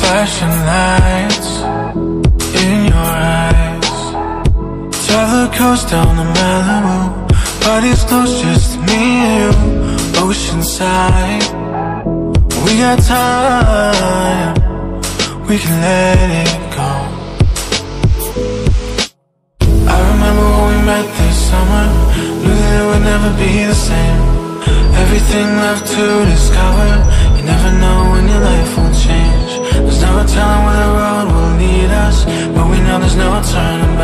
Flashing lights in your eyes. Tell the coast down to Malibu Party's close, just me and you. Oceanside We got time. We can let it never be the same. Everything left to discover. You never know when your life will change. There's no telling where the road will lead us But we know there's no turning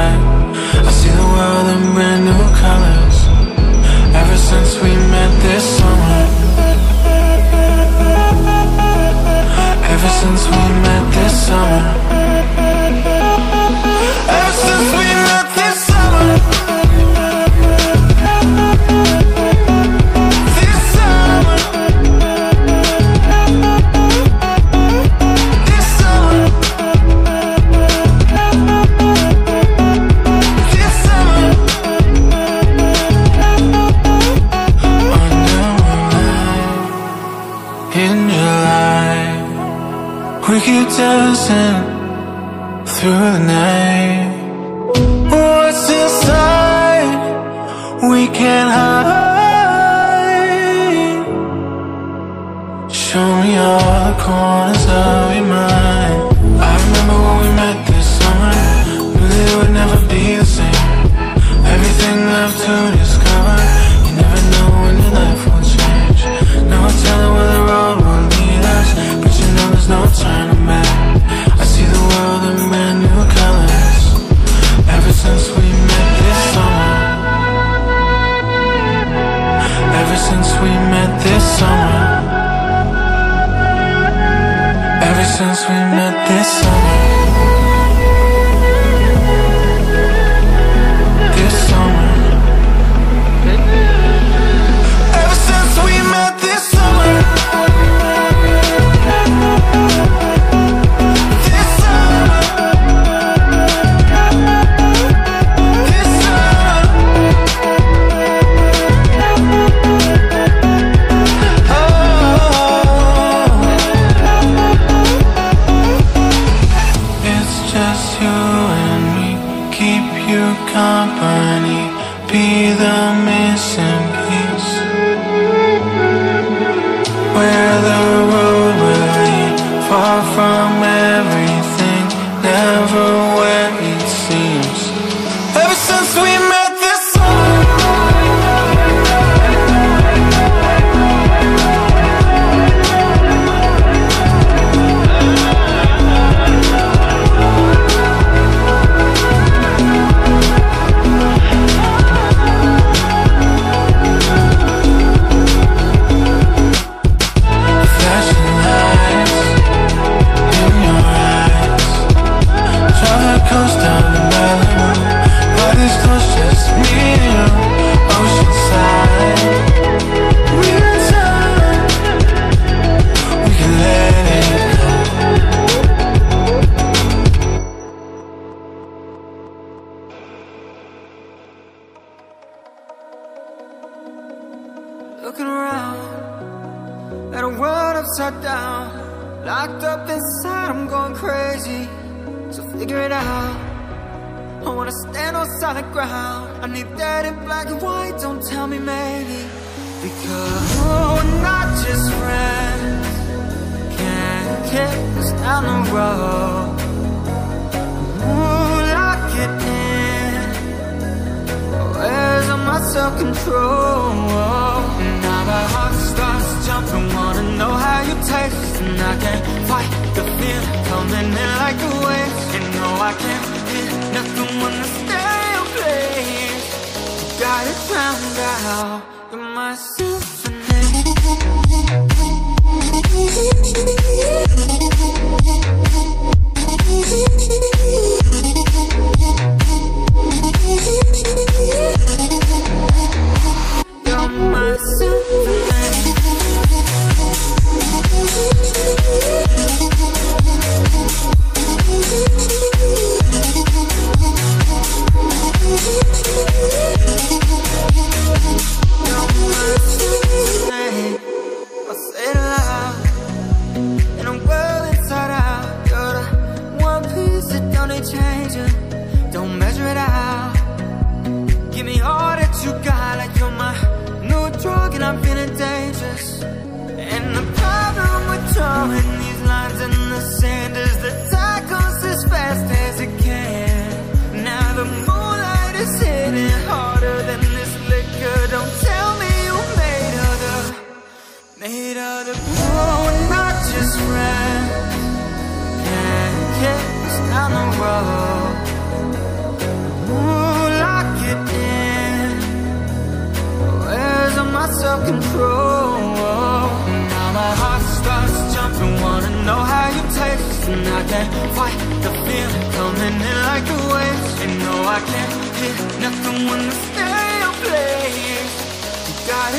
dancing Through the night. What's inside? We can't hide since we met just you and me. Keep you company. Be the missing piece. Where the road will lead. Far from everything. Never figure it out. I wanna stand on solid ground. I need that in black and white. Don't tell me maybe, because we're not just friends. Can't kick us down the road. Ooh, lock it in. Where's my self-control? Now the heart starts jumping, wanna know how you taste And I can't fight the fear coming in like a wave I can't hear nothing when the stereo plays Got it found out, you're my symphony try lock it in. Where's my self-control? Now my heart starts jumping, wanna know how you taste. And I can't fight the feeling coming in like a wave. You know I can't nothing when the plays. You got